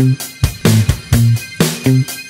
Thank you.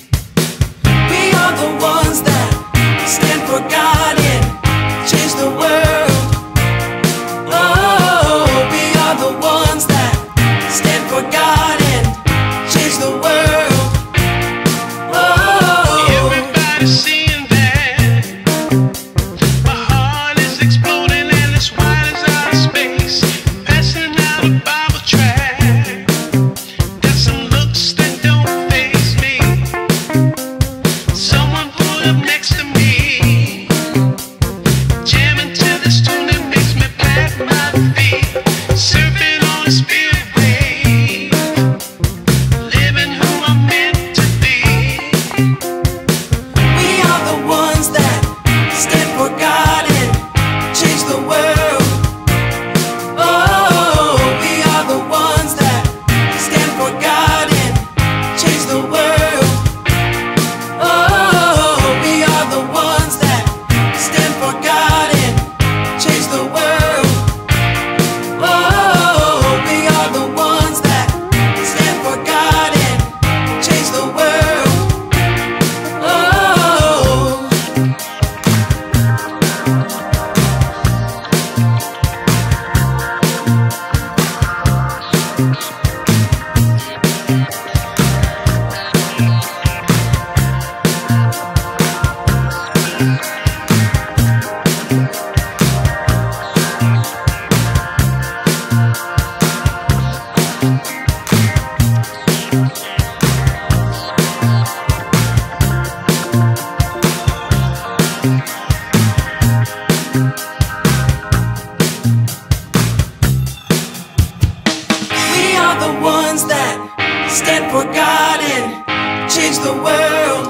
stand for God and change the world.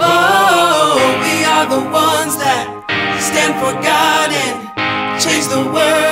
Oh, we are the ones that God and change the world.